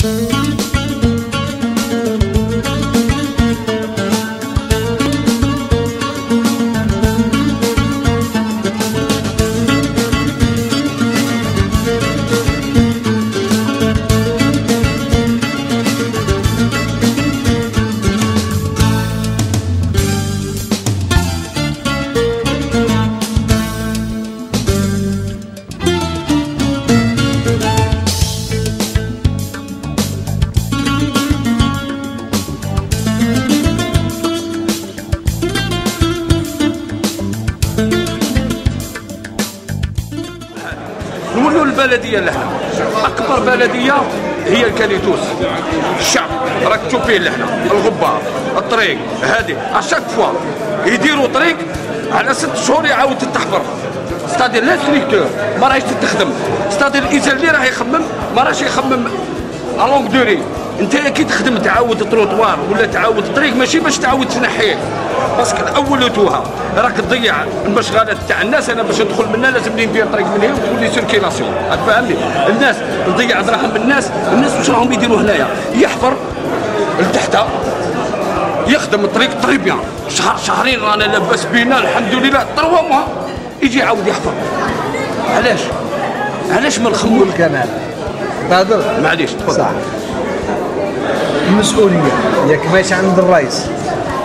Thank. نولوا البلدية لهنا. أكبر بلدية هي الكاليتوس. الشعب راك فيه لهنا. الغبار الطريق هذه. اشاك فوا يديروا طريق على ست شهور يعاود تتحفر ستادير لا ستريكتور ما راهيش تتخدم ستادير الانسان اللي راه يخمم ما راهش يخمم. الونغ دوري انت كي تخدم تعاود تروطوار ولا تعاود طريق ماشي باش تعاود تنحيه. باسكو اولتوها راك تضيع. المشغلات تاع الناس أنا باش ندخل منها لازمني ندير طريق من هنا وتقول لي circulation تفهمني الناس نضيع دراهم الناس الناس واش راهم يديروا هنايا؟ يحفر لتحت. يخدم الطريق très bien شهر شهرين رانا لاباس بينا الحمد لله. trois mois يجي يعاود يحفر. علاش؟ علاش ما نخموش ال canal تهضر معليش تفضل. المسؤولية. ياك ماشي عند الرئيس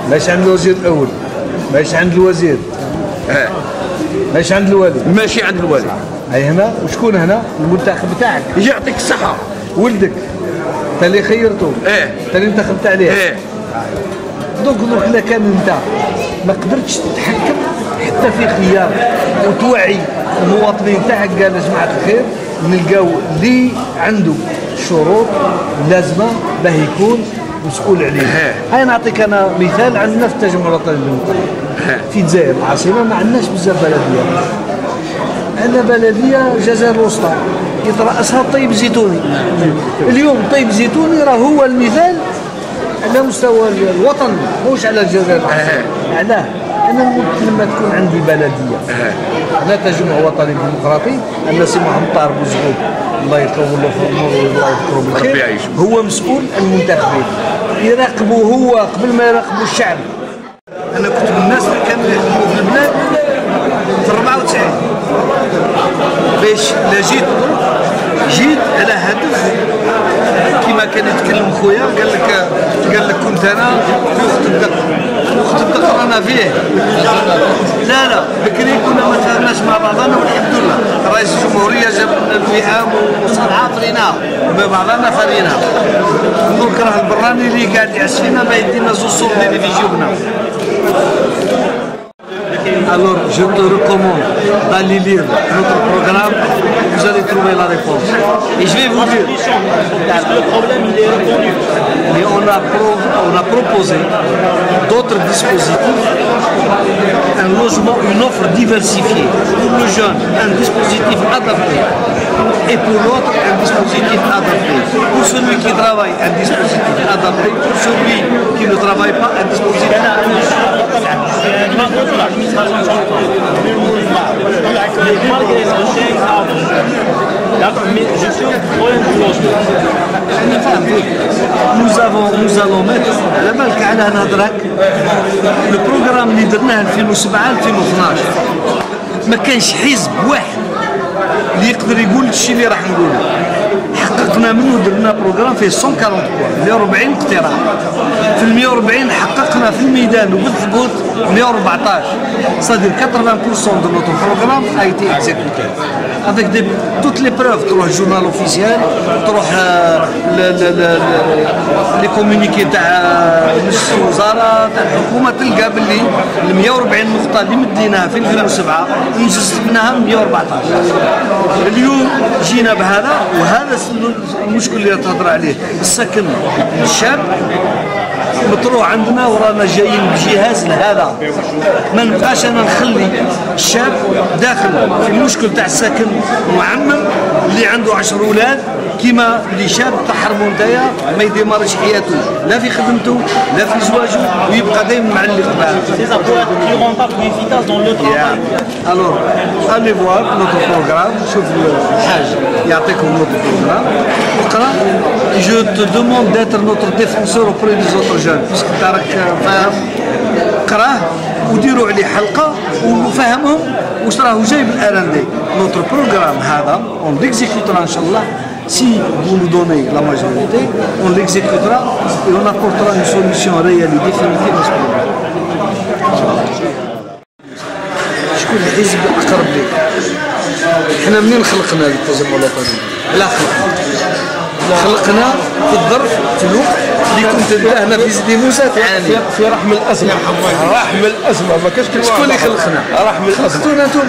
ماشي عند الوزير الأول ماشي عند الوزير. آه. ماشي عند الوالي ماشي عند الوالد. هاي هنا؟ وشكون هنا؟ المنتخب بتاعك. يعطيك الصحة. ولدك. انت اللي خيرته. إيه انت اللي انتخبت عليه إيه donc donc الا كان انت ما قدرتش تتحكم حتى في خيار وتوعي المواطنين تاعك قال يا جماعة الخير نلقاو اللي عنده. شروط لازمة باه يكون مسؤول عليه ها. هاي نعطيك أنا مثال عندنا في التجمع الوطني الديمقراطي في الجزائر العاصمه ما عندناش بزاف بلديات عندنا بلدية الجزائر الوسطى. يترأسها الطيب الزيتوني اليوم الطيب الزيتوني راه هو المثال على مستوى الوطن مش على الجزائر. علاه. أنا لما تكون عندي بلدية. أنا تجمع وطني ديمقراطي أنا سي محمد طاهر بوزغوب الله يطول له في عمره والله يذكره ربي بالخير يعيشه. هو مسؤول المنتخبين. يراقبوا هو قبل ما يراقبوا الشعب. أنا كنت من الناس اللي كانوا يخدموا في البلاد في 94 باش لا جيت جيت على هدف. كما كان يتكلم خويا قال لك قال لك كنت أنا في وقت الدق وقت الدق رانا فيه. الجمهوريه جاب لنا الوئام وصنعاء فريناها مع بعضنا فريناها دوك راه البراني اللي قاعد يعس فينا ما يدينا زوج صور اللي في جيوبنا Alors, je te recommande d'aller lire notre programme. Vous allez trouver la réponse. Et je vais vous dire, Est-ce que le problème il est répondu mais on a, pro- on a proposé d'autres dispositifs, un logement, une offre diversifiée. Pour le jeune, un dispositif adapté. Et pour l'autre, un dispositif adapté. Pour celui qui travaille, un dispositif adapté. Pour celui qui ne travaille pas, un dispositif فهمت nous avons nous allons mettre على بالك على نظرك ال programme اللي درناه 2007 2012 ما كانش حزب واحد اللي يقدر يقول الشيء اللي راح نقوله. حققنا منه درنا programme فيه 140 140 اقتراح في ال 140 حققنا في الميدان وبالثبوت 114 صدر 80% de notre programme a été exécuté. Avec des, toutes les preuves تروح ال journal officiel تروح les communiqués تاع مجلس الوزراء تاع الحكومة تلقى باللي ال 140 نقطه اللي مديناها في 2007 نجزمناها 114 اليوم جينا بهذا وهذا المشكل اللي تهضر عليه؟ السكن الشاب مطروح عندنا ورانا جايين بجهاز لهذا. ما نبقاش أنا نخلي الشاب داخل في المشكل تاع السكن معمم اللي عنده عشر أولاد كيما اللي شاب تحرموا نتايا ما يدمرش حياته. لا في خدمته لا في زواجه ويبقى دائما مع اللي قبال C'est ça pour être plus rentable, plus efficace dans le travail. Alors, allez voir notre programme, شوف الحاج يعطيكم notre programme. اقرا je te demande d'être notre défenseur auprès des autres jeunes باسكو انت راك قراه وديروا عليه حلقة وفهمهم واش راهو جاي par l'art de notre programme هذا on l'exécutera ان شاء الله si vous nous donnez la majorité, on l'exécutera et on apportera une solution réelle. شكون الحزب الاقرب لك؟ إحنا منين خلقنا التجمع الوطني؟ لا خلقنا خلقنا في الظرف في الوقت اللي كنت هنا في سيدي موسى تعاني في, رحم الأزمة. رحم الأزمة. ما كاش شكون اللي خلقنا؟ رحم الأزمة. خلقتونا أنتم